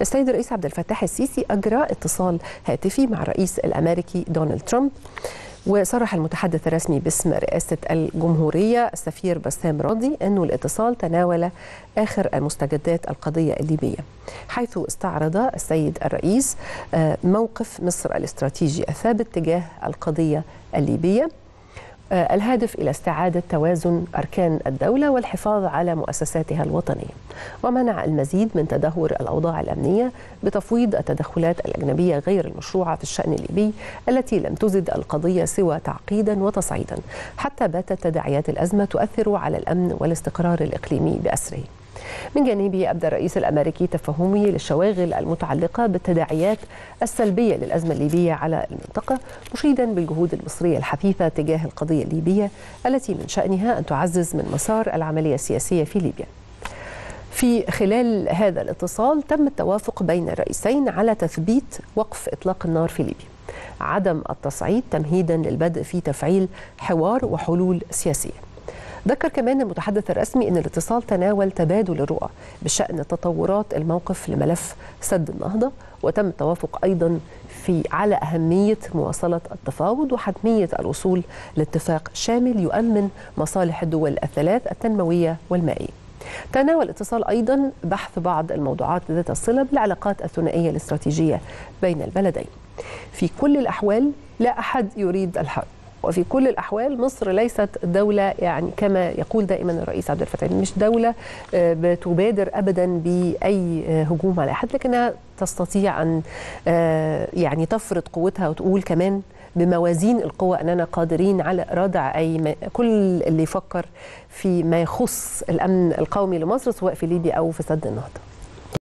السيد الرئيس عبد الفتاح السيسي أجرى اتصال هاتفي مع الرئيس الأمريكي دونالد ترامب وصرح المتحدث الرسمي باسم رئاسة الجمهورية السفير بسام راضي أنه الاتصال تناول آخر المستجدات القضية الليبية حيث استعرض السيد الرئيس موقف مصر الاستراتيجي الثابت تجاه القضية الليبية. الهادف إلى استعادة توازن أركان الدولة والحفاظ على مؤسساتها الوطنية. ومنع المزيد من تدهور الأوضاع الأمنية بتفويض التدخلات الأجنبية غير المشروعة في الشأن الليبي التي لم تزد القضية سوى تعقيدا وتصعيدا. حتى باتت تداعيات الأزمة تؤثر على الأمن والاستقرار الإقليمي بأسره. من جانبه أبدى الرئيس الأمريكي تفهمه للشواغل المتعلقة بالتداعيات السلبية للأزمة الليبية على المنطقة مشيدا بالجهود المصرية الحثيثة تجاه القضية الليبية التي من شأنها أن تعزز من مسار العملية السياسية في ليبيا. في خلال هذا الاتصال تم التوافق بين الرئيسين على تثبيت وقف إطلاق النار في ليبيا. عدم التصعيد تمهيدا للبدء في تفعيل حوار وحلول سياسية. ذكر كمان المتحدث الرسمي إن الاتصال تناول تبادل الرؤى بشأن تطورات الموقف لملف سد النهضة وتم التوافق أيضا في على أهمية مواصلة التفاوض وحتمية الوصول لاتفاق شامل يؤمن مصالح الدول الثلاث التنموية والمائية. تناول الاتصال أيضا بحث بعض الموضوعات ذات الصلة بالعلاقات الثنائية الاستراتيجية بين البلدين. في كل الأحوال لا أحد يريد الحرب وفي كل الأحوال مصر ليست دولة يعني كما يقول دائما الرئيس عبد الفتاح مش دولة بتبادر ابدا بأي هجوم على أحد لكنها تستطيع أن يعني تفرض قوتها وتقول كمان بموازين القوى أننا قادرين على ردع أي ما كل اللي يفكر في ما يخص الأمن القومي لمصر سواء في ليبيا أو في سد النهضة.